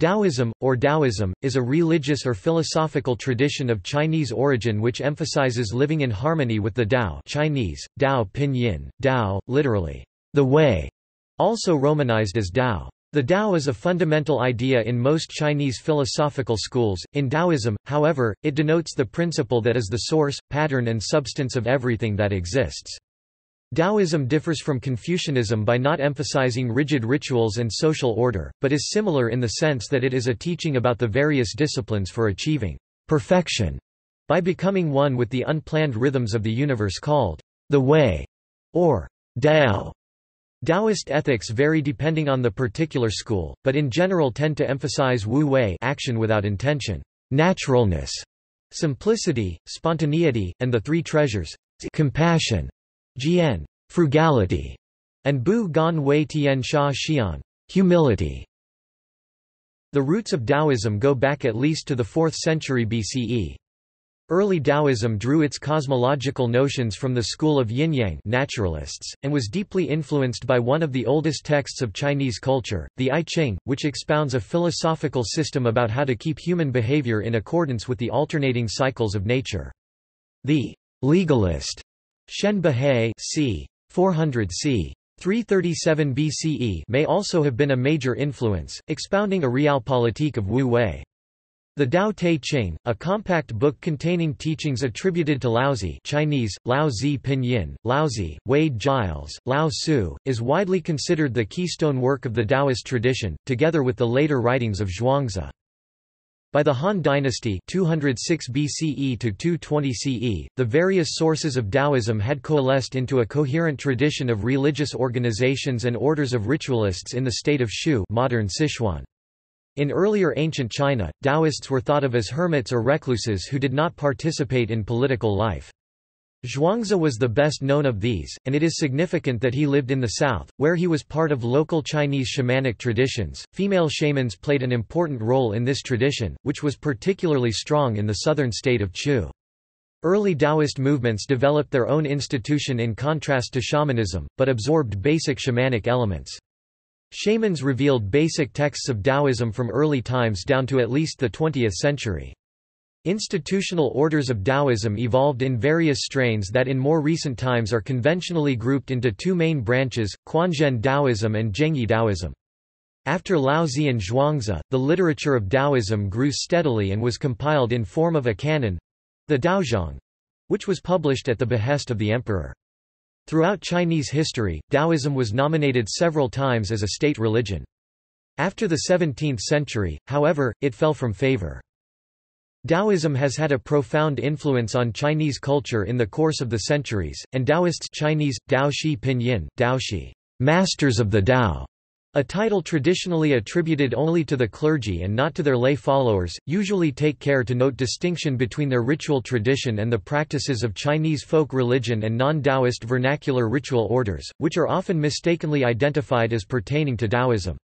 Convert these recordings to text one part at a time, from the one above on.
Taoism, or Daoism, is a religious or philosophical tradition of Chinese origin which emphasizes living in harmony with the Tao Chinese, Dao Pinyin, Dao, literally, the way, also romanized as Tao. The Tao is a fundamental idea in most Chinese philosophical schools. In Taoism, however, it denotes the principle that is the source, pattern and substance of everything that exists. Taoism differs from Confucianism by not emphasizing rigid rituals and social order, but is similar in the sense that it is a teaching about the various disciplines for achieving perfection by becoming one with the unplanned rhythms of the universe called the Way or Dao. Taoist ethics vary depending on the particular school, but in general tend to emphasize wu wei action without intention, naturalness, simplicity, spontaneity, and the three treasures compassion, Jian, frugality, and Bu Gan Wei Tian Sha Xian, humility. The roots of Taoism go back at least to the 4th century BCE. Early Taoism drew its cosmological notions from the school of Yin-Yang naturalists, and was deeply influenced by one of the oldest texts of Chinese culture, the I Ching, which expounds a philosophical system about how to keep human behavior in accordance with the alternating cycles of nature. The legalist Shen Buhai c. 400 c. 337 BCE may also have been a major influence, expounding a realpolitik of Wu Wei. The Tao Te Ching, a compact book containing teachings attributed to Laozi Chinese, Lao Zi Pinyin, Laozi, Wade Giles, Lao Tzu, is widely considered the keystone work of the Taoist tradition, together with the later writings of Zhuangzi. By the Han Dynasty 206 BCE to 220 CE, the various sources of Taoism had coalesced into a coherent tradition of religious organizations and orders of ritualists in the state of Shu modern Sichuan. In earlier ancient China, Taoists were thought of as hermits or recluses who did not participate in political life. Zhuangzi was the best known of these, and it is significant that he lived in the south, where he was part of local Chinese shamanic traditions. Female shamans played an important role in this tradition, which was particularly strong in the southern state of Chu. Early Taoist movements developed their own institution in contrast to shamanism, but absorbed basic shamanic elements. Shamans revealed basic texts of Taoism from early times down to at least the 20th century. Institutional orders of Taoism evolved in various strains that in more recent times are conventionally grouped into two main branches, Quanzhen Taoism and Zhengyi Taoism. After Laozi and Zhuangzi, the literature of Taoism grew steadily and was compiled in form of a canon—the Daozang—which was published at the behest of the emperor. Throughout Chinese history, Taoism was nominated several times as a state religion. After the 17th century, however, it fell from favor. Taoism has had a profound influence on Chinese culture in the course of the centuries, and Taoists Chinese, Daoshi Pinyin, Daoshi, masters of the Tao, a title traditionally attributed only to the clergy and not to their lay followers, usually take care to note distinction between their ritual tradition and the practices of Chinese folk religion and non-Taoist vernacular ritual orders, which are often mistakenly identified as pertaining to Taoism.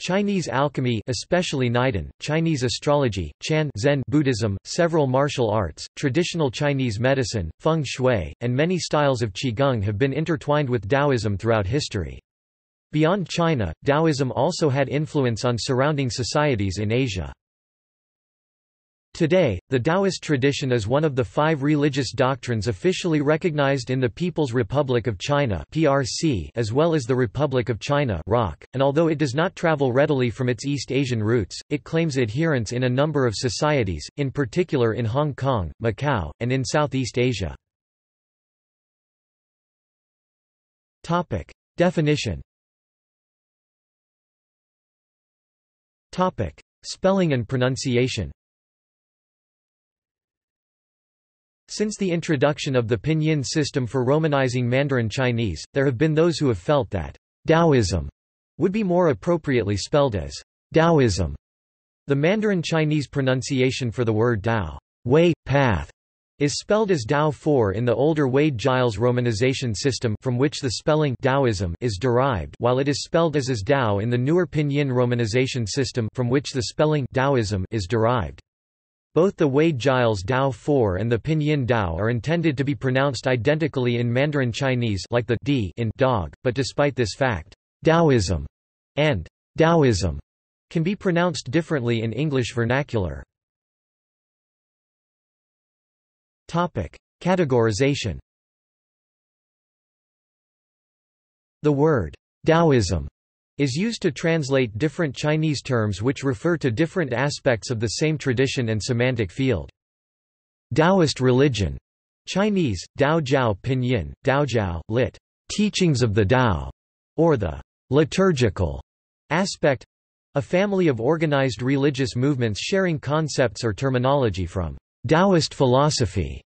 Chinese alchemy especially Neidan, Chinese astrology, Chan Zen Buddhism, several martial arts, traditional Chinese medicine, feng shui, and many styles of qigong have been intertwined with Taoism throughout history. Beyond China, Taoism also had influence on surrounding societies in Asia. Today, the Taoist tradition is one of the five religious doctrines officially recognized in the People's Republic of China (PRC) as well as the Republic of China (ROC), and although it does not travel readily from its East Asian roots, it claims adherents in a number of societies, in particular in Hong Kong, Macau, and in Southeast Asia. Topic: Definition. Topic: Spelling and pronunciation. Since the introduction of the pinyin system for romanizing Mandarin Chinese, there have been those who have felt that Taoism would be more appropriately spelled as Daoism. The Mandarin Chinese pronunciation for the word Dao, way, path, is spelled as Dao 4 in the older Wade-Giles romanization system from which the spelling Taoism is derived while it is spelled as as Dao in the newer Pinyin romanization system from which the spelling Daoism is derived. Both the Wade-Giles Dao 4 and the Pinyin Dao are intended to be pronounced identically in Mandarin Chinese like the d in dog, but despite this fact, Taoism and Daoism can be pronounced differently in English vernacular. Topic: Categorization The word Taoism is used to translate different Chinese terms which refer to different aspects of the same tradition and semantic field. Taoist religion Chinese, Dao Jiao Pinyin, Daojiao, lit. Teachings of the Tao, or the liturgical aspect a family of organized religious movements sharing concepts or terminology from Taoist philosophy.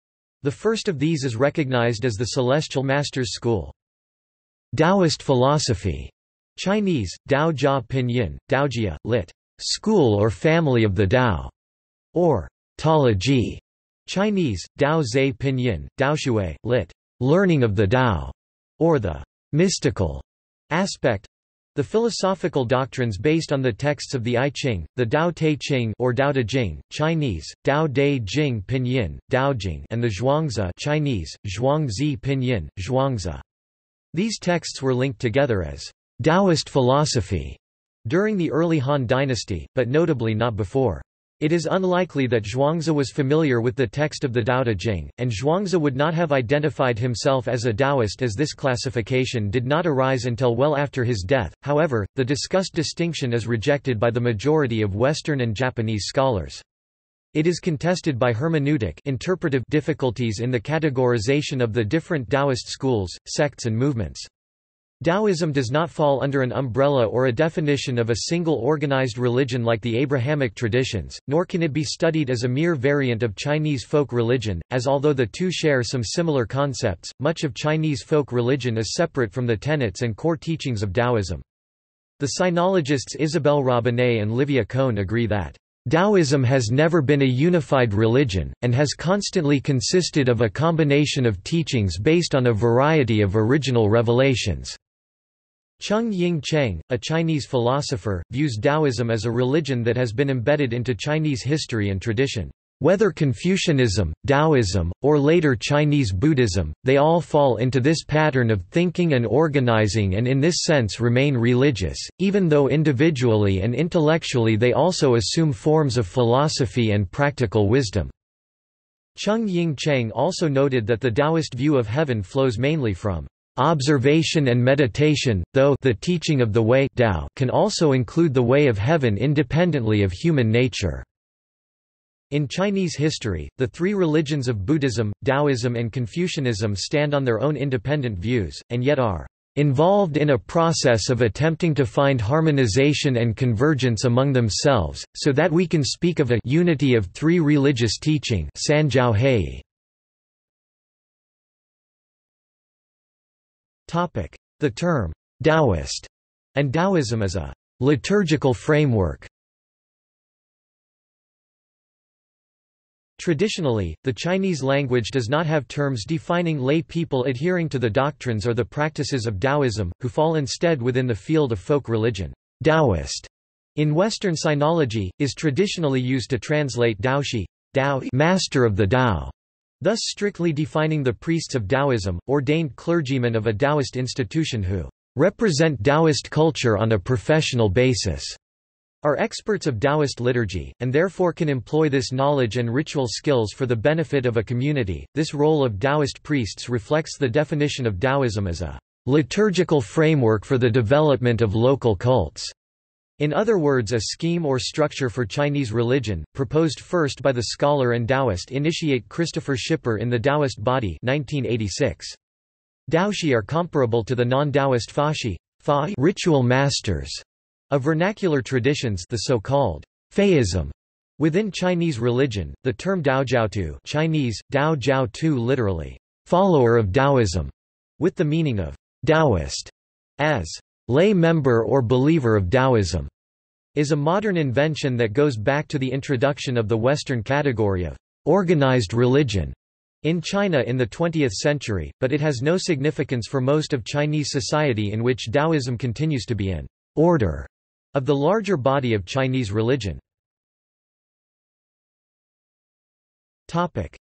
The first of these is recognized as the Celestial Masters School. Taoist philosophy Chinese, Dao Jia Pinyin, Daojia, lit. School or family of the Dao, or Taoji. Chinese, Dao Zhe Pinyin, Daoshui, lit. Learning of the Dao, or the mystical aspect. The philosophical doctrines based on the texts of the I Ching, the Dao Te Ching or Tao Te Jing, Chinese, Dao De Jing Pinyin, Daojing, and the Zhuangzi Chinese, Zhuangzi Pinyin, Zhuangzi. These texts were linked together as Taoist philosophy during the early Han dynasty, but notably not before. It is unlikely that Zhuangzi was familiar with the text of the Tao Te Ching, and Zhuangzi would not have identified himself as a Taoist as this classification did not arise until well after his death. However, the discussed distinction is rejected by the majority of Western and Japanese scholars. It is contested by hermeneutic interpretive difficulties in the categorization of the different Taoist schools, sects and movements. Taoism does not fall under an umbrella or a definition of a single organized religion like the Abrahamic traditions, nor can it be studied as a mere variant of Chinese folk religion, as although the two share some similar concepts, much of Chinese folk religion is separate from the tenets and core teachings of Taoism. The sinologists Isabelle Robinet and Livia Kohn agree that Taoism has never been a unified religion, and has constantly consisted of a combination of teachings based on a variety of original revelations. Chung-ying Cheng, a Chinese philosopher, views Taoism as a religion that has been embedded into Chinese history and tradition. Whether Confucianism, Taoism, or later Chinese Buddhism, they all fall into this pattern of thinking and organizing and in this sense remain religious, even though individually and intellectually they also assume forms of philosophy and practical wisdom. Chung-ying Cheng also noted that the Taoist view of heaven flows mainly from Observation and meditation, though the teaching of the way Tao can also include the way of heaven independently of human nature. In Chinese history, the three religions of Buddhism, Taoism and Confucianism stand on their own independent views, and yet are involved in a process of attempting to find harmonization and convergence among themselves, so that we can speak of a unity of three religious teaching Sanjiao The term, Taoist, and Taoism as a liturgical framework. Traditionally, the Chinese language does not have terms defining lay people adhering to the doctrines or the practices of Taoism, who fall instead within the field of folk religion. Taoist, in Western sinology, is traditionally used to translate Daoshi, Dao, master of the Tao, thus strictly defining the priests of Taoism, ordained clergymen of a Taoist institution who represent Taoist culture on a professional basis are experts of Taoist liturgy, and therefore can employ this knowledge and ritual skills for the benefit of a community. This role of Taoist priests reflects the definition of Taoism as a liturgical framework for the development of local cults. In other words a scheme or structure for Chinese religion, proposed first by the scholar and Taoist initiate Kristofer Schipper in The Taoist Body 1986. Daoshi are comparable to the non-Taoist Fashi fa ritual masters of vernacular traditions the so-called Faism. Within Chinese religion, the term Daojiaotu Chinese, Dao Jiao Tu literally, follower of Taoism, with the meaning of Taoist, as lay member or believer of Taoism, is a modern invention that goes back to the introduction of the Western category of organized religion in China in the 20th century, but it has no significance for most of Chinese society in which Taoism continues to be an order of the larger body of Chinese religion.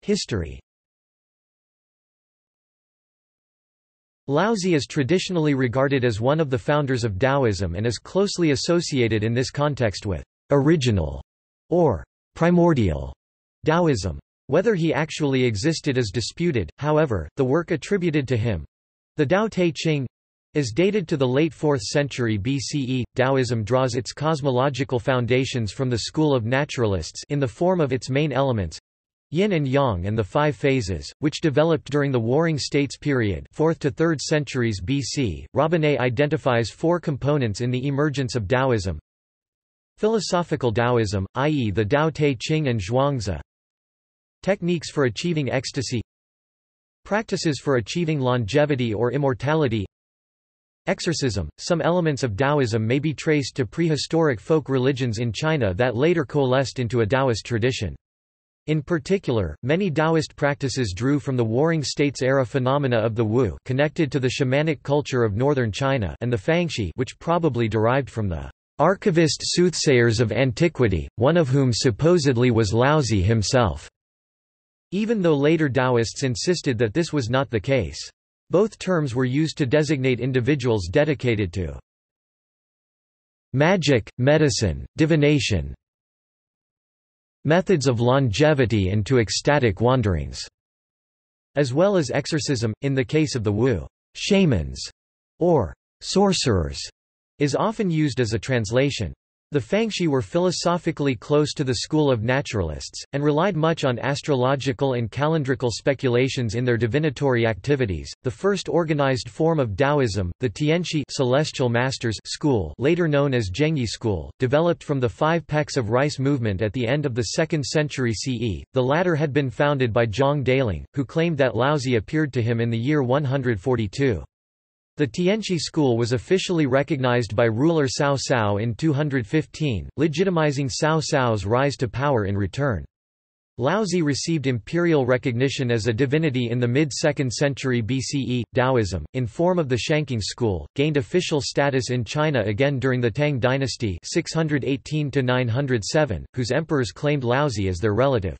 History Laozi is traditionally regarded as one of the founders of Taoism and is closely associated in this context with original or primordial Taoism. Whether he actually existed is disputed, however, the work attributed to him—the Tao Te Ching, is dated to the late 4th century BCE. Taoism draws its cosmological foundations from the school of naturalists in the form of its main elements yin and yang and the five phases, which developed during the Warring States period 4th to 3rd centuries BC. Robinet identifies four components in the emergence of Taoism. Philosophical Taoism, i.e. the Tao Te Ching and Zhuangzi. Techniques for achieving ecstasy Practices for achieving longevity or immortality Exorcism – Some elements of Taoism may be traced to prehistoric folk religions in China that later coalesced into a Taoist tradition. In particular, many Taoist practices drew from the Warring States era phenomena of the Wu connected to the shamanic culture of northern China and the Fangshi which probably derived from the archivist soothsayers of antiquity, one of whom supposedly was Laozi himself, even though later Taoists insisted that this was not the case. Both terms were used to designate individuals dedicated to magic, medicine, divination, methods of longevity and to ecstatic wanderings, as well as exorcism, in the case of the Wu. Shamans, or sorcerers, is often used as a translation. The Fangshi were philosophically close to the school of naturalists, and relied much on astrological and calendrical speculations in their divinatory activities. The first organized form of Taoism, the Tianshi celestial masters school, later known as Zhengyi school, developed from the five pecks of rice movement at the end of the 2nd century CE. The latter had been founded by Zhang Daoling, who claimed that Laozi appeared to him in the year 142. The Tianshi school was officially recognized by ruler Cao Cao in 215, legitimizing Cao Cao's rise to power in return. Laozi received imperial recognition as a divinity in the mid-2nd century BCE. Taoism, in form of the Shangqing school, gained official status in China again during the Tang dynasty 618 whose emperors claimed Laozi as their relative.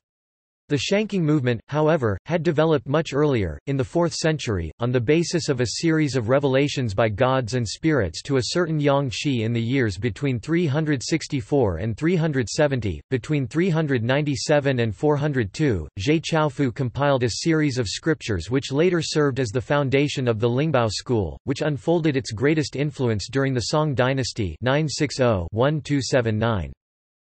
The Shangqing movement, however, had developed much earlier, in the 4th century, on the basis of a series of revelations by gods and spirits to a certain Yang Xi in the years between 364 and 370. Between 397 and 402, Zhe Chaofu compiled a series of scriptures which later served as the foundation of the Lingbao school, which unfolded its greatest influence during the Song dynasty 960 -1279.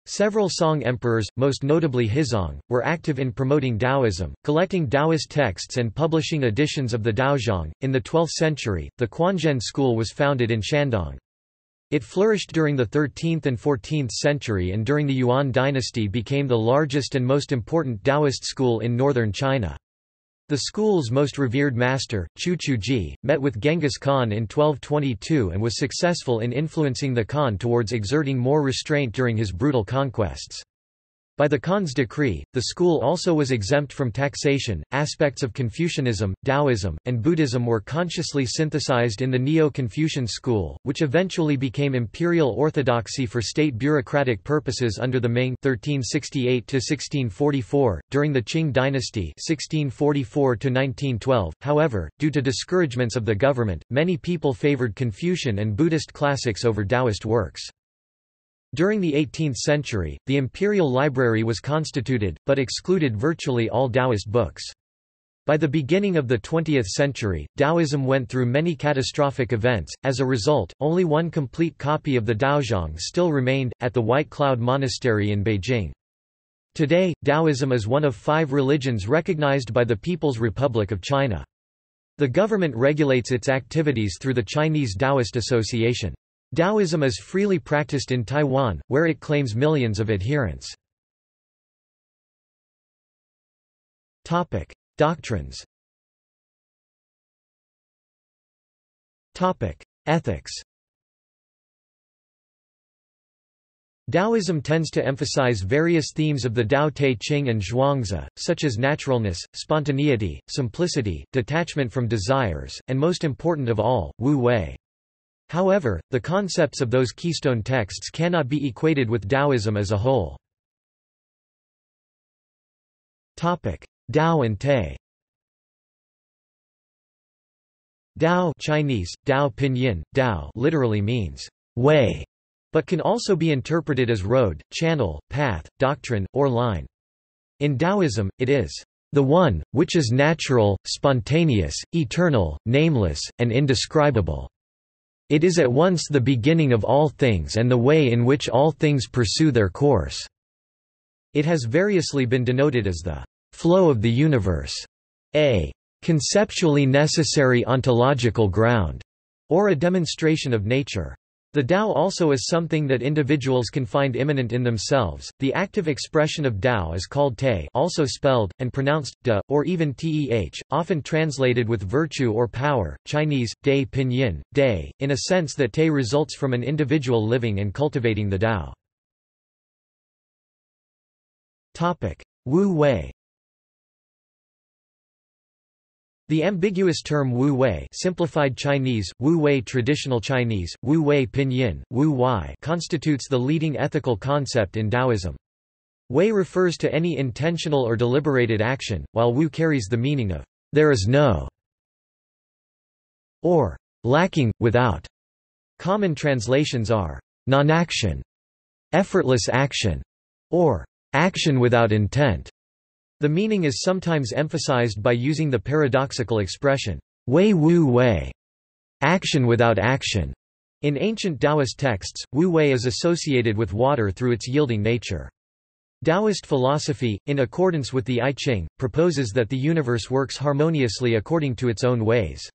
Several Song emperors, most notably Huizong, were active in promoting Taoism, collecting Taoist texts and publishing editions of the Daozang. In the 12th century, the Quanzhen school was founded in Shandong. It flourished during the 13th and 14th century and during the Yuan dynasty became the largest and most important Taoist school in northern China. The school's most revered master, Qiu Chuji, met with Genghis Khan in 1222 and was successful in influencing the Khan towards exerting more restraint during his brutal conquests. By the Khan's decree, the school also was exempt from taxation. Aspects of Confucianism, Taoism, and Buddhism were consciously synthesized in the Neo Confucian school, which eventually became imperial orthodoxy for state bureaucratic purposes under the Ming 1368 1644, during the Qing dynasty 1644 1912. However, due to discouragements of the government, many people favored Confucian and Buddhist classics over Taoist works. During the 18th century, the imperial library was constituted, but excluded virtually all Taoist books. By the beginning of the 20th century, Taoism went through many catastrophic events, as a result, only one complete copy of the Daozang still remained, at the White Cloud Monastery in Beijing. Today, Taoism is one of five religions recognized by the People's Republic of China. The government regulates its activities through the Chinese Taoist Association. Taoism is freely practiced in Taiwan, where it claims millions of adherents. Doctrines Ethics Taoism tends to emphasize various themes of the Tao Te Ching and Zhuangzi, such as naturalness, spontaneity, simplicity, detachment from desires, and most important of all, Wu Wei. However, the concepts of those keystone texts cannot be equated with Taoism as a whole. Tao and Te Dao Chinese, Dao Pinyin, Dao literally means way, but can also be interpreted as road, channel, path, doctrine, or line. In Taoism, it is the One, which is natural, spontaneous, eternal, nameless, and indescribable. It is at once the beginning of all things and the way in which all things pursue their course. It has variously been denoted as the flow of the universe, a conceptually necessary ontological ground, or a demonstration of nature. The Tao also is something that individuals can find immanent in themselves. The active expression of Tao is called Te, also spelled and pronounced de, or even Teh, often translated with virtue or power. Chinese Dai Pinyin, Dai, in a sense that Te results from an individual living and cultivating the Tao. Topic: Wu Wei The ambiguous term Wu Wei simplified Chinese, Wu Wei traditional Chinese, Wu Wei pinyin, Wu Wei constitutes the leading ethical concept in Taoism. Wei refers to any intentional or deliberated action, while Wu carries the meaning of there is no or lacking, without. Common translations are non-action, effortless action, or action without intent. The meaning is sometimes emphasized by using the paradoxical expression, wei wu wei, action without action. In ancient Taoist texts, wu wei is associated with water through its yielding nature. Taoist philosophy, in accordance with the I Ching, proposes that the universe works harmoniously according to its own ways.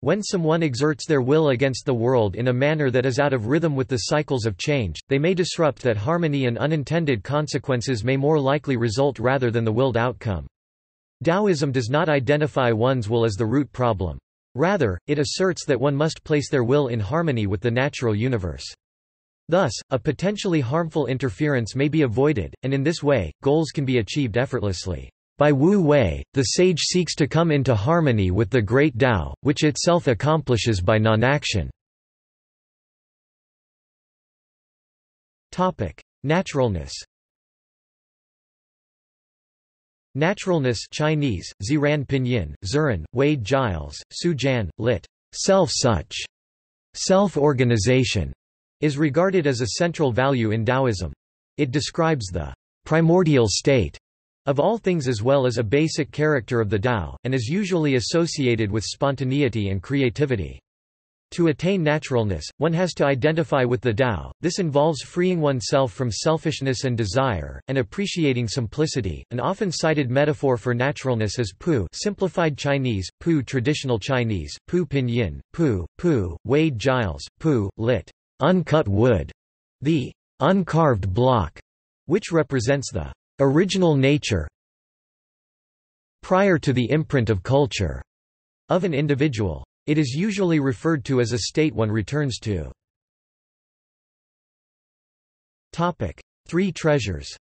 When someone exerts their will against the world in a manner that is out of rhythm with the cycles of change, they may disrupt that harmony and unintended consequences may more likely result rather than the willed outcome. Taoism does not identify one's will as the root problem. Rather, it asserts that one must place their will in harmony with the natural universe. Thus, a potentially harmful interference may be avoided, and in this way, goals can be achieved effortlessly. By Wu Wei, the sage seeks to come into harmony with the great Tao, which itself accomplishes by non-action. Naturalness Naturalness Chinese, Ziran Pinyin, Zuran, Wade Giles, Su Jan, lit. Self-such, self-organization, is regarded as a central value in Taoism. It describes the primordial state of all things as well as a basic character of the Tao, and is usually associated with spontaneity and creativity. To attain naturalness, one has to identify with the Tao. This involves freeing oneself from selfishness and desire, and appreciating simplicity. An often cited metaphor for naturalness is pu, simplified Chinese, pu traditional Chinese, pu pinyin, pu, pu, Wade Giles, pu, lit. Uncut wood. The uncarved block, which represents the original nature prior to the imprint of culture of an individual. It is usually referred to as a state one returns to. Topic: Three treasures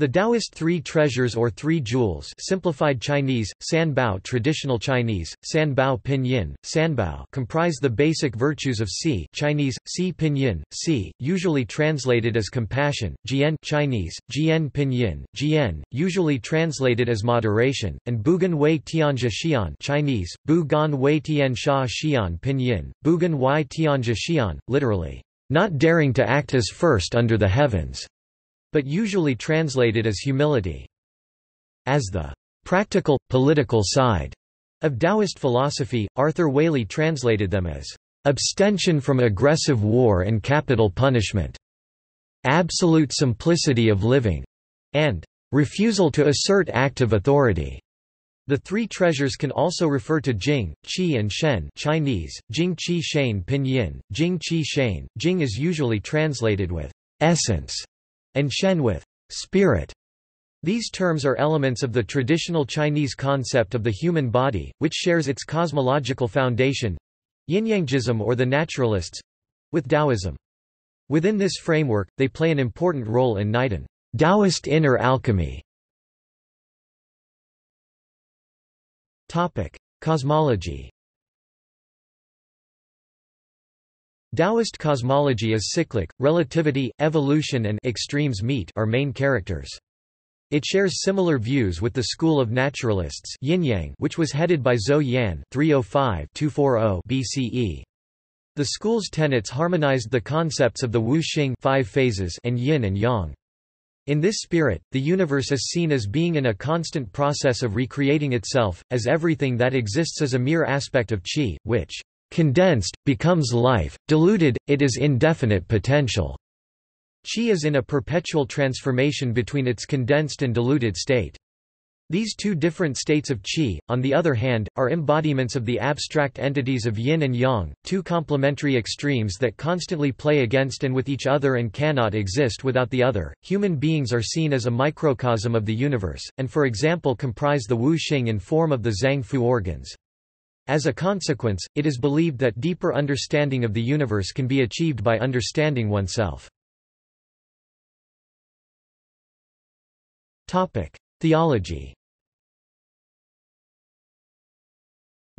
The Taoist Three Treasures or Three Jewels simplified Chinese, Sanbao traditional Chinese, Sanbao Pinyin, Sanbao comprise the basic virtues of Si Chinese, Si Pinyin, Si, usually translated as compassion, Jian Chinese, Jian Pinyin, Jian, usually translated as moderation, and Bugan Wei Tianjia Xian Chinese, Bu Gan Wei Tian Sha Xian Pinyin, Bugan Wei Tianjia Xian, literally, not daring to act as first under the heavens but usually translated as humility. As the practical, political side of Taoist philosophy, Arthur Waley translated them as abstention from aggressive war and capital punishment, absolute simplicity of living, and refusal to assert active authority. The three treasures can also refer to Jing, Qi and Shen Chinese, Jing Qi Shen Pinyin, Jing Qi Shen. Jing is usually translated with essence, and Shen with spirit. These terms are elements of the traditional Chinese concept of the human body, which shares its cosmological foundation Yinyangism or the naturalists with Taoism. Within this framework, they play an important role in Neidan Taoist inner alchemy. Topic: Cosmology. Taoist cosmology is cyclic, relativity, evolution and extremes meet are main characters. It shares similar views with the school of naturalists yin-yang, which was headed by Zou Yan 305-240 BCE. The school's tenets harmonized the concepts of the Wu Xing five phases and yin and yang. In this spirit, the universe is seen as being in a constant process of recreating itself, as everything that exists is a mere aspect of qi, which, condensed, becomes life, diluted, it is indefinite potential. Qi is in a perpetual transformation between its condensed and diluted state. These two different states of qi, on the other hand, are embodiments of the abstract entities of yin and yang, two complementary extremes that constantly play against and with each other and cannot exist without the other. Human beings are seen as a microcosm of the universe, and for example comprise the Wu Xing in form of the Zang-fu organs. As a consequence, it is believed that deeper understanding of the universe can be achieved by understanding oneself. Theology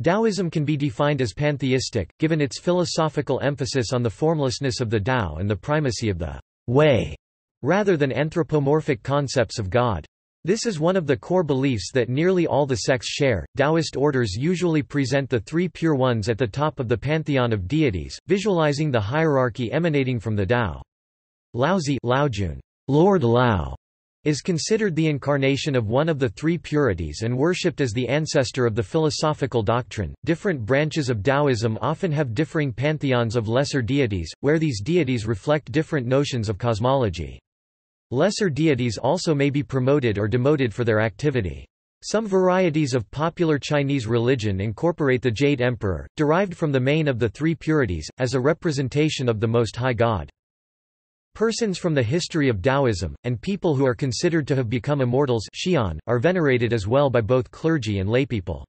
Taoism can be defined as pantheistic, given its philosophical emphasis on the formlessness of the Tao and the primacy of the way, rather than anthropomorphic concepts of God. This is one of the core beliefs that nearly all the sects share. Taoist orders usually present the three pure ones at the top of the pantheon of deities, visualizing the hierarchy emanating from the Tao. Laozi Laojun, Lord Lao, is considered the incarnation of one of the three purities and worshipped as the ancestor of the philosophical doctrine. Different branches of Taoism often have differing pantheons of lesser deities, where these deities reflect different notions of cosmology. Lesser deities also may be promoted or demoted for their activity. Some varieties of popular Chinese religion incorporate the Jade Emperor, derived from the main of the three purities, as a representation of the Most High God. Persons from the history of Taoism, and people who are considered to have become immortals xian, are venerated as well by both clergy and laypeople.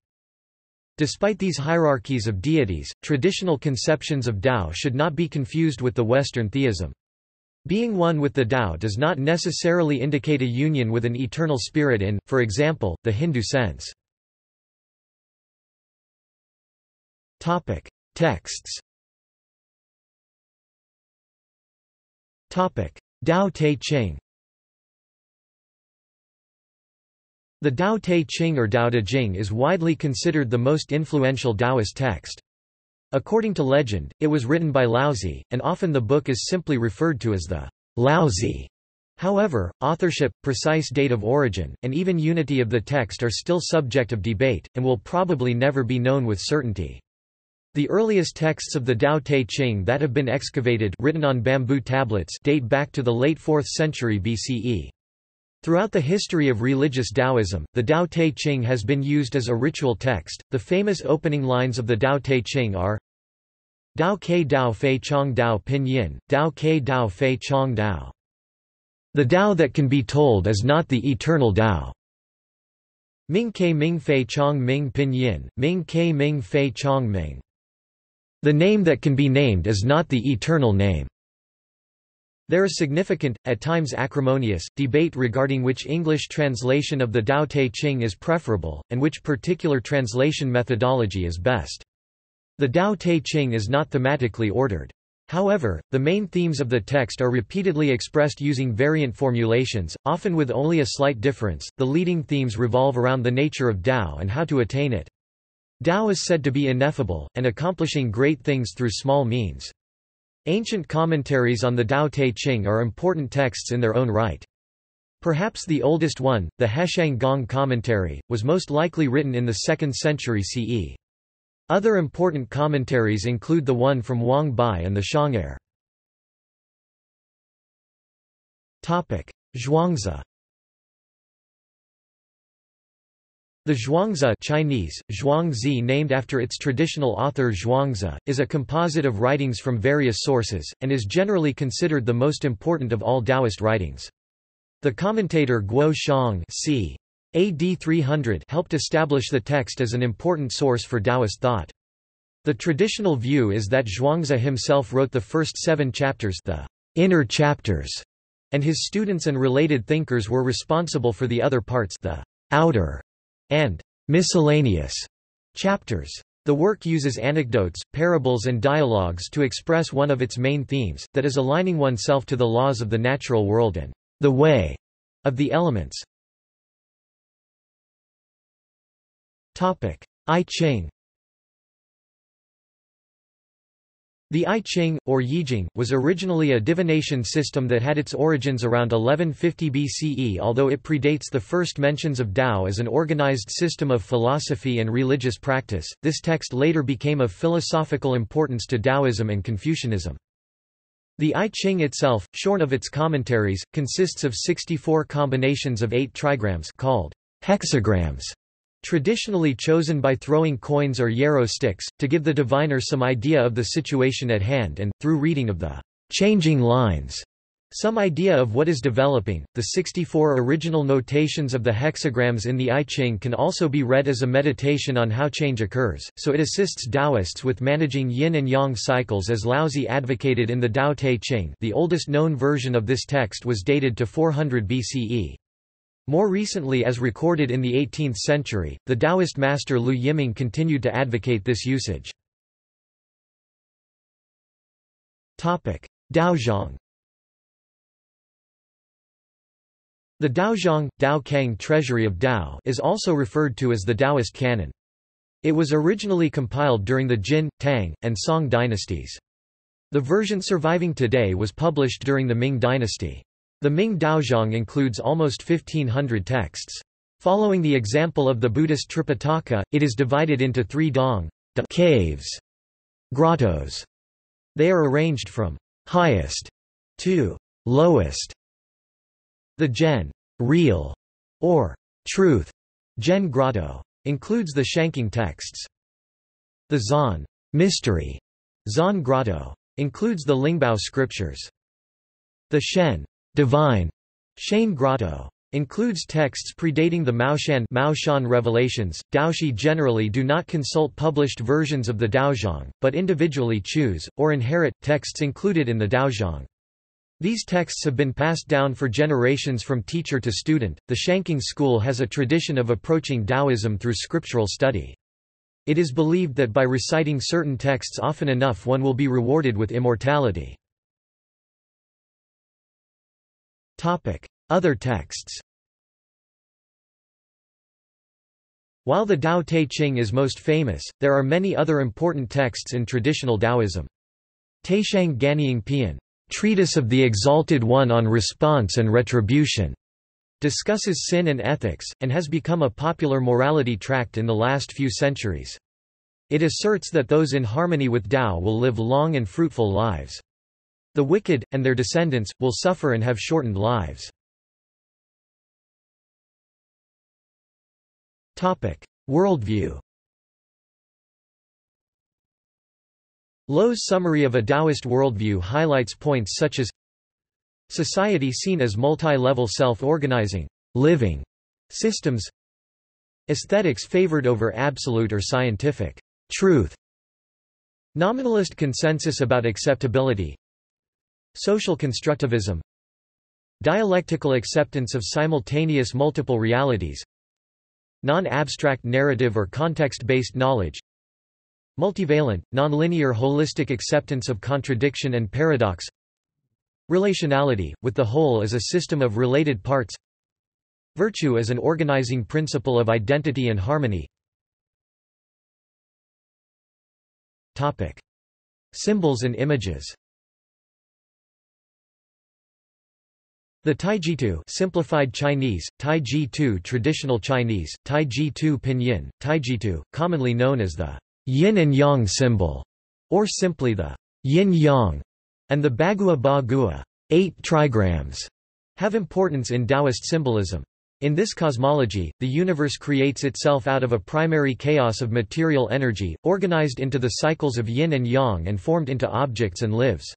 Despite these hierarchies of deities, traditional conceptions of Tao should not be confused with the Western theism. Being one with the Tao does not necessarily indicate a union with an eternal spirit in, for example, the Hindu sense. Texts Tao Te Ching The Tao Te Ching or Tao Te Ching is widely considered the most influential Taoist text. According to legend, it was written by Laozi, and often the book is simply referred to as the Laozi. However, authorship, precise date of origin, and even unity of the text are still subject of debate, and will probably never be known with certainty. The earliest texts of the Tao Te Ching that have been excavated written on bamboo tablets date back to the late 4th century BCE. Throughout the history of religious Taoism, the Tao Te Ching has been used as a ritual text. The famous opening lines of the Tao Te Ching are Dao Ke Dao Fei Chong Dao Pinyin, Dao Ke Dao Fei Chong Dao. The Tao that can be told is not the eternal Dao. Ming Ke Ming Fei Chong Ming Pinyin, Ming Ke Ming Fei Chong Ming. The name that can be named is not the eternal name. There is significant, at times acrimonious, debate regarding which English translation of the Tao Te Ching is preferable, and which particular translation methodology is best. The Tao Te Ching is not thematically ordered. However, the main themes of the text are repeatedly expressed using variant formulations, often with only a slight difference. The leading themes revolve around the nature of Tao and how to attain it. Tao is said to be ineffable, and accomplishing great things through small means. Ancient commentaries on the Tao Te Ching are important texts in their own right. Perhaps the oldest one, the Heshang Gong commentary, was most likely written in the 2nd century CE. Other important commentaries include the one from Wang Bi and the Shang'er. Zhuangzi The Zhuangzi Chinese, Zhuangzi named after its traditional author Zhuangzi, is a composite of writings from various sources, and is generally considered the most important of all Taoist writings. The commentator Guo Xiang c. AD 300 helped establish the text as an important source for Taoist thought. The traditional view is that Zhuangzi himself wrote the first seven chapters the inner chapters, and his students and related thinkers were responsible for the other parts the outer and miscellaneous chapters. The work uses anecdotes, parables and dialogues to express one of its main themes, that is aligning oneself to the laws of the natural world and the way of the elements. I Ching The I Ching, or Yijing, was originally a divination system that had its origins around 1150 BCE although it predates the first mentions of Tao as an organized system of philosophy and religious practice, this text later became of philosophical importance to Taoism and Confucianism. The I Ching itself, shorn of its commentaries, consists of 64 combinations of eight trigrams called hexagrams Traditionally chosen by throwing coins or yarrow sticks, to give the diviner some idea of the situation at hand and, through reading of the changing lines, some idea of what is developing. The 64 original notations of the hexagrams in the I Ching can also be read as a meditation on how change occurs, so it assists Taoists with managing yin and yang cycles as Laozi advocated in the Tao Te Ching. The oldest known version of this text was dated to 400 BCE. More recently as recorded in the 18th century, the Taoist master Liu Yiming continued to advocate this usage. Daozang The Daozang, Dao Kang Treasury of Tao is also referred to as the Taoist canon. It was originally compiled during the Jin, Tang, and Song dynasties. The version surviving today was published during the Ming dynasty. The Ming Daozang includes almost 1500 texts. Following the example of the Buddhist Tripitaka, it is divided into three dong caves, grottos. They are arranged from highest to lowest. The Zhen real, or truth Zhen grotto includes the Shangqing texts. The Zan mystery Zan grotto includes the Lingbao scriptures. The Shen divine Shane Grotto includes texts predating the Maoshan Maoshan revelations. Daoshi generally do not consult published versions of the Daozang, but individually choose, or inherit, texts included in the Daozang. These texts have been passed down for generations from teacher to student. The Shangqing school has a tradition of approaching Taoism through scriptural study. It is believed that by reciting certain texts often enough one will be rewarded with immortality. Other texts While the Tao Te Ching is most famous, there are many other important texts in traditional Taoism. Taishang Ganying Pian, Treatise of the Exalted One on Response and Retribution, discusses sin and ethics, and has become a popular morality tract in the last few centuries. It asserts that those in harmony with Tao will live long and fruitful lives. The wicked, and their descendants, will suffer and have shortened lives. Worldview Lo's summary of a Taoist worldview highlights points such as Society seen as multi-level self-organizing, living systems Aesthetics favored over absolute or scientific truth Nominalist consensus about acceptability Social constructivism Dialectical acceptance of simultaneous multiple realities Non-abstract narrative or context-based knowledge Multivalent, nonlinear holistic acceptance of contradiction and paradox Relationality, with the whole as a system of related parts Virtue as an organizing principle of identity and harmony Topic. Symbols and images The Taijitu simplified Chinese, Taijitu traditional Chinese, Taijitu pinyin, Taijitu, commonly known as the yin and yang symbol, or simply the yin-yang, and the Bagua Ba Gua eight trigrams, have importance in Taoist symbolism. In this cosmology, the universe creates itself out of a primary chaos of material energy, organized into the cycles of yin and yang and formed into objects and lives.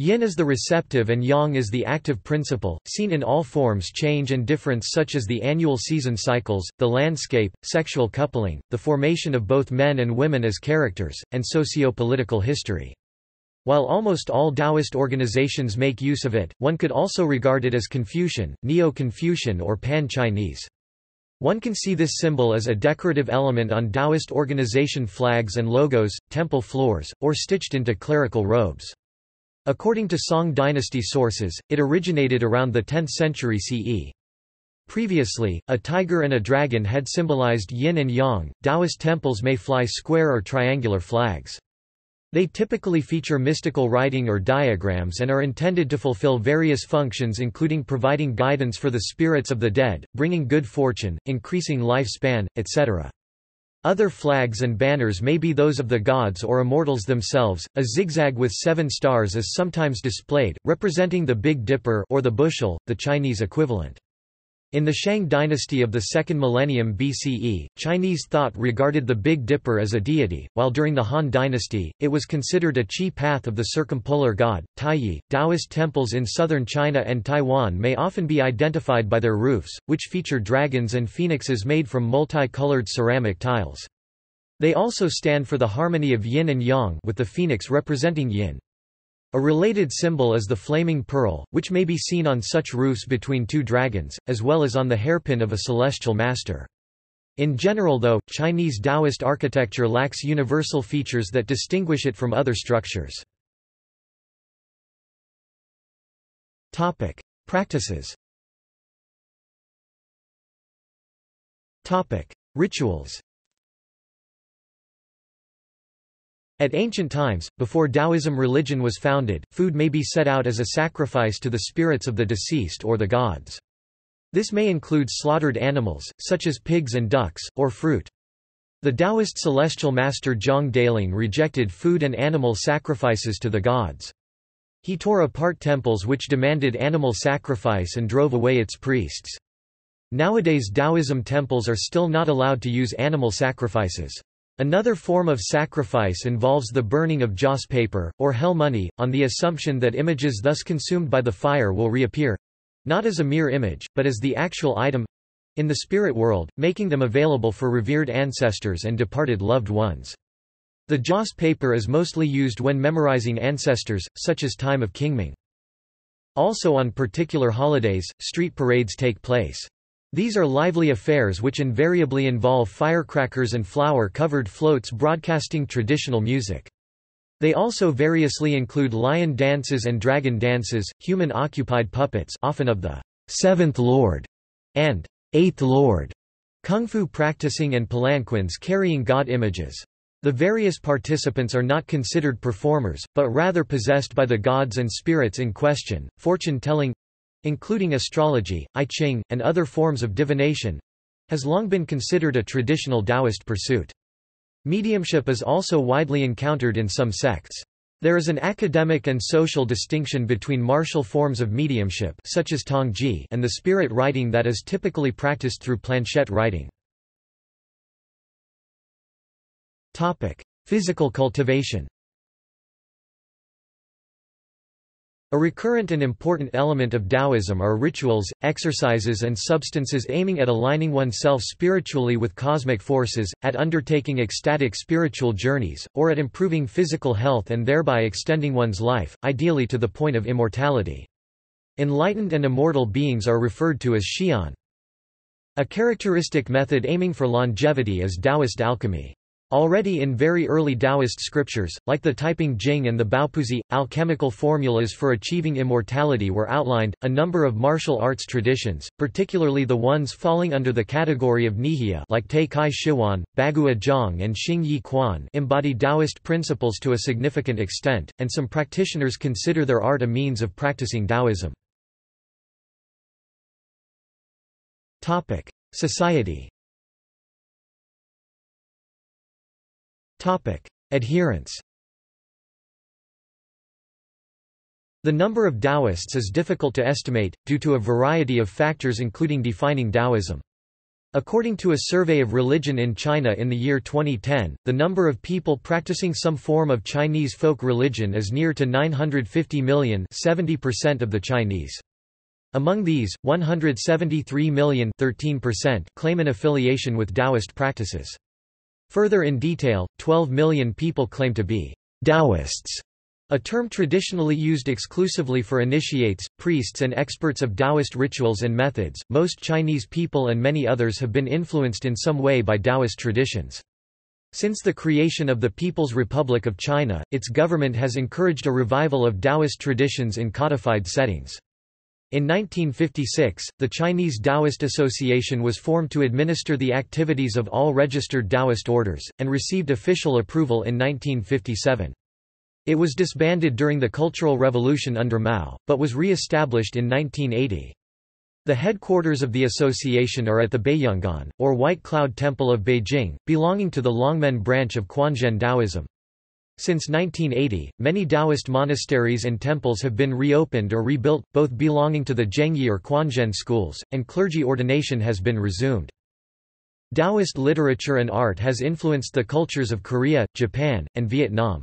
Yin is the receptive and yang is the active principle, seen in all forms change and difference such as the annual season cycles, the landscape, sexual coupling, the formation of both men and women as characters, and socio-political history. While almost all Taoist organizations make use of it, one could also regard it as Confucian, Neo-Confucian or Pan-Chinese. One can see this symbol as a decorative element on Taoist organization flags and logos, temple floors, or stitched into clerical robes. According to Song dynasty sources, it originated around the 10th century CE. Previously, a tiger and a dragon had symbolized yin and yang. Taoist temples may fly square or triangular flags. They typically feature mystical writing or diagrams and are intended to fulfill various functions including providing guidance for the spirits of the dead, bringing good fortune, increasing lifespan, etc. Other flags and banners may be those of the gods or immortals themselves. A zigzag with seven stars is sometimes displayed, representing the Big Dipper or the bushel, the Chinese equivalent. In the Shang dynasty of the second millennium BCE, Chinese thought regarded the Big Dipper as a deity, while during the Han dynasty, it was considered a chi path of the circumpolar god, Taiyi. Taoist temples in southern China and Taiwan may often be identified by their roofs, which feature dragons and phoenixes made from multi-colored ceramic tiles. They also stand for the harmony of yin and yang with the phoenix representing yin. A related symbol is the flaming pearl, which may be seen on such roofs between two dragons, as well as on the hairpin of a celestial master. In general though, Chinese Taoist architecture lacks universal features that distinguish it from other structures. Practices Rituals At ancient times, before Taoism religion was founded, food may be set out as a sacrifice to the spirits of the deceased or the gods. This may include slaughtered animals, such as pigs and ducks, or fruit. The Taoist celestial master Zhang Daoling rejected food and animal sacrifices to the gods. He tore apart temples which demanded animal sacrifice and drove away its priests. Nowadays Taoism temples are still not allowed to use animal sacrifices. Another form of sacrifice involves the burning of joss paper, or hell money, on the assumption that images thus consumed by the fire will reappear—not as a mere image, but as the actual item—in the spirit world, making them available for revered ancestors and departed loved ones. The joss paper is mostly used when memorizing ancestors, such as time of Qingming. Also on particular holidays, street parades take place. These are lively affairs which invariably involve firecrackers and flower-covered floats broadcasting traditional music. They also variously include lion dances and dragon dances, human-occupied puppets often of the seventh lord and eighth lord, kung fu practicing and palanquins carrying god images. The various participants are not considered performers, but rather possessed by the gods and spirits in question. Fortune telling including astrology, I Ching, and other forms of divination has long been considered a traditional Taoist pursuit. Mediumship is also widely encountered in some sects. There is an academic and social distinction between martial forms of mediumship such as Tong Tongji and the spirit writing that is typically practiced through planchette writing. Physical cultivation A recurrent and important element of Taoism are rituals, exercises and substances aiming at aligning oneself spiritually with cosmic forces, at undertaking ecstatic spiritual journeys, or at improving physical health and thereby extending one's life, ideally to the point of immortality. Enlightened and immortal beings are referred to as Xian. A characteristic method aiming for longevity is Taoist alchemy. Already in very early Taoist scriptures, like the Taiping Jing and the Baopuzi, alchemical formulas for achieving immortality were outlined. A number of martial arts traditions, particularly the ones falling under the category of Neijia, like T'ai chi ch'uan, Bagua Zhang, and Xing Yi Quan, embody Taoist principles to a significant extent, and some practitioners consider their art a means of practicing Taoism. Topic: Society. Topic: Adherence. The number of Taoists is difficult to estimate, due to a variety of factors including defining Taoism. According to a survey of religion in China in the year 2010, the number of people practicing some form of Chinese folk religion is near to 950 million 70% of the Chinese. Among these, 173 million 13% claim an affiliation with Taoist practices. Further in detail, 12 million people claim to be Taoists, a term traditionally used exclusively for initiates, priests and experts of Taoist rituals and methods. Most Chinese people and many others have been influenced in some way by Taoist traditions. Since the creation of the People's Republic of China, its government has encouraged a revival of Taoist traditions in codified settings. In 1956, the Chinese Taoist Association was formed to administer the activities of all registered Taoist orders, and received official approval in 1957. It was disbanded during the Cultural Revolution under Mao, but was re-established in 1980. The headquarters of the association are at the Baiyunguan, or White Cloud Temple of Beijing, belonging to the Longmen branch of Quanzhen Taoism. Since 1980, many Taoist monasteries and temples have been reopened or rebuilt, both belonging to the Zhengyi or Quanzhen schools, and clergy ordination has been resumed. Taoist literature and art has influenced the cultures of Korea, Japan, and Vietnam.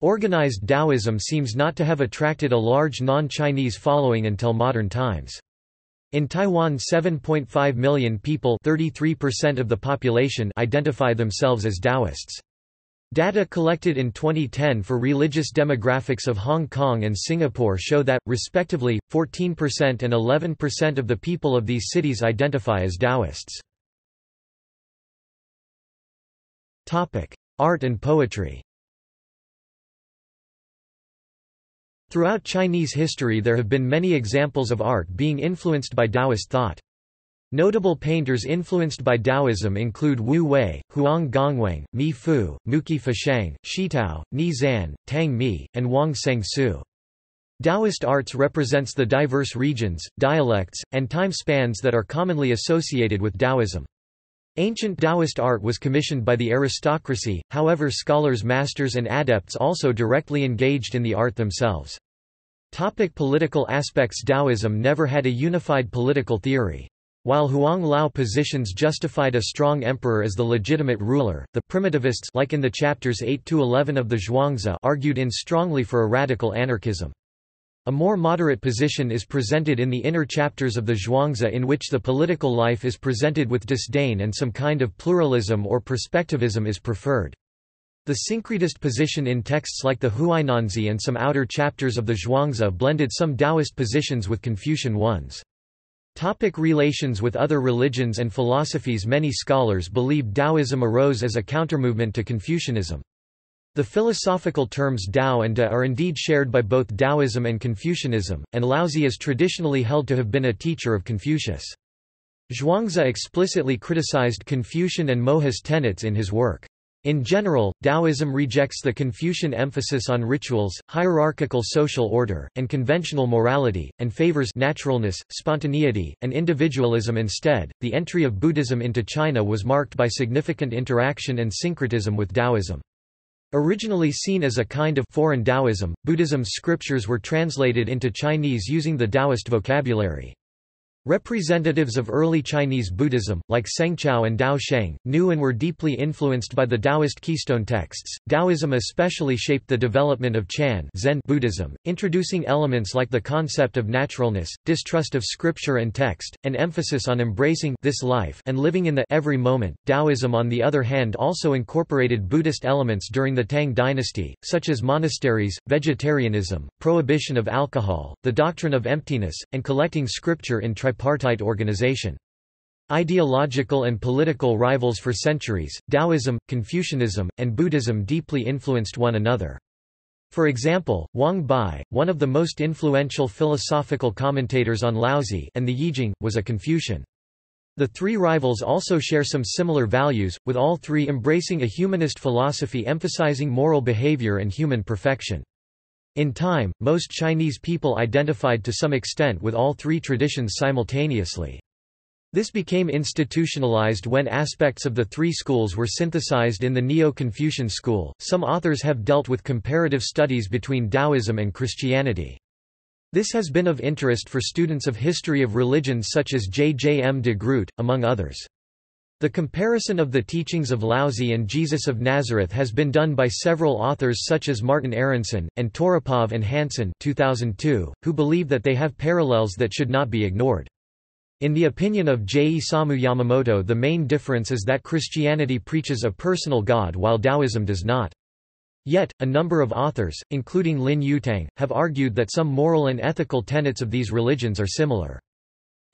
Organized Taoism seems not to have attracted a large non-Chinese following until modern times. In Taiwan 7.5 million people 33% of the population identify themselves as Taoists. Data collected in 2010 for religious demographics of Hong Kong and Singapore show that, respectively, 14% and 11% of the people of these cities identify as Taoists. Art and poetry Throughout Chinese history there have been many examples of art being influenced by Taoist thought. Notable painters influenced by Taoism include Wu Wei, Huang Gongwang, Mi Fu, Muqi Fachang, Shitao, Ni Zan, Tang Mi, and Wang Su. Taoist arts represents the diverse regions, dialects, and time spans that are commonly associated with Taoism. Ancient Taoist art was commissioned by the aristocracy, however scholars masters and adepts also directly engaged in the art themselves. Topic political aspects Taoism never had a unified political theory. While Huang Lao positions justified a strong emperor as the legitimate ruler, the primitivists like in the chapters 8–11 of the Zhuangzi argued in strongly for a radical anarchism. A more moderate position is presented in the inner chapters of the Zhuangzi in which the political life is presented with disdain and some kind of pluralism or perspectivism is preferred. The syncretist position in texts like the Huainanzi and some outer chapters of the Zhuangzi blended some Taoist positions with Confucian ones. Topic relations with other religions and philosophies Many scholars believe Taoism arose as a countermovement to Confucianism. The philosophical terms Tao and De are indeed shared by both Taoism and Confucianism, and Laozi is traditionally held to have been a teacher of Confucius. Zhuangzi explicitly criticized Confucian and Mohist tenets in his work. In general, Taoism rejects the Confucian emphasis on rituals, hierarchical social order, and conventional morality, and favors naturalness, spontaneity, and individualism instead. The entry of Buddhism into China was marked by significant interaction and syncretism with Taoism. Originally seen as a kind of foreign Taoism, Buddhism's scriptures were translated into Chinese using the Taoist vocabulary. Representatives of early Chinese Buddhism, like Sengzhao and Dao Sheng, knew and were deeply influenced by the Taoist keystone texts. Taoism especially shaped the development of Chan Zen Buddhism, introducing elements like the concept of naturalness, distrust of scripture and text, and emphasis on embracing this life and living in the every moment. Taoism on the other hand also incorporated Buddhist elements during the Tang dynasty, such as monasteries, vegetarianism, prohibition of alcohol, the doctrine of emptiness, and collecting scripture in tripartite organization. Ideological and political rivals for centuries, Taoism, Confucianism, and Buddhism deeply influenced one another. For example, Wang Bi, one of the most influential philosophical commentators on Laozi and the Yijing, was a Confucian. The three rivals also share some similar values, with all three embracing a humanist philosophy emphasizing moral behavior and human perfection. In time, most Chinese people identified to some extent with all three traditions simultaneously. This became institutionalized when aspects of the three schools were synthesized in the Neo-Confucian school. Some authors have dealt with comparative studies between Taoism and Christianity. This has been of interest for students of history of religions such as J. J. M. de Groot, among others. The comparison of the teachings of Laozi and Jesus of Nazareth has been done by several authors such as Martin Aronson, and Toropov and Hansen 2002, who believe that they have parallels that should not be ignored. In the opinion of J. Isamu Yamamoto the main difference is that Christianity preaches a personal God while Taoism does not. Yet, a number of authors, including Lin Yutang, have argued that some moral and ethical tenets of these religions are similar.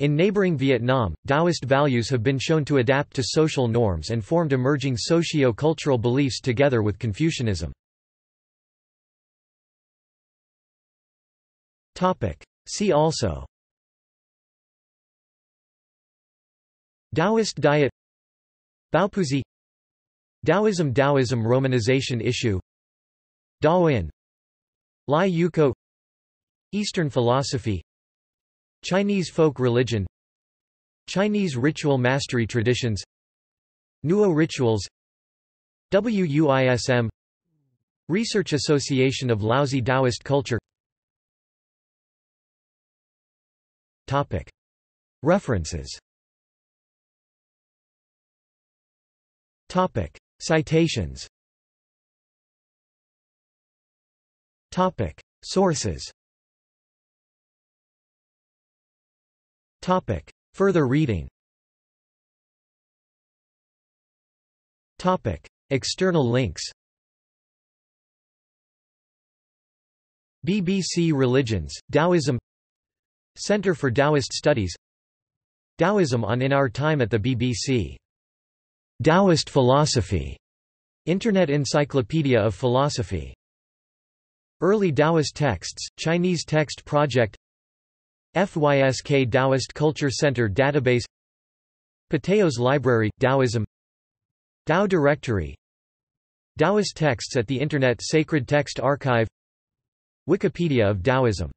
In neighboring Vietnam, Taoist values have been shown to adapt to social norms and formed emerging socio-cultural beliefs together with Confucianism. See also Taoist diet Baopuzi Taoism Taoism Romanization issue Daoyin Lai Yuko Eastern philosophy Chinese folk religion Chinese ritual mastery traditions Nuo rituals WUISM Research Association of Laozi Taoist Culture Topic. References Topic. Citations Topic. Sources Topic. Further reading Topic. External links BBC Religions, Taoism Centre for Taoist Studies Taoism on In Our Time at the BBC. Taoist Philosophy. Internet Encyclopedia of Philosophy. Early Taoist Texts, Chinese Text Project FYSK Taoist Culture Center Database Patheos Library, Taoism Tao Directory Taoist texts at the Internet Sacred Text Archive Wikipedia of Taoism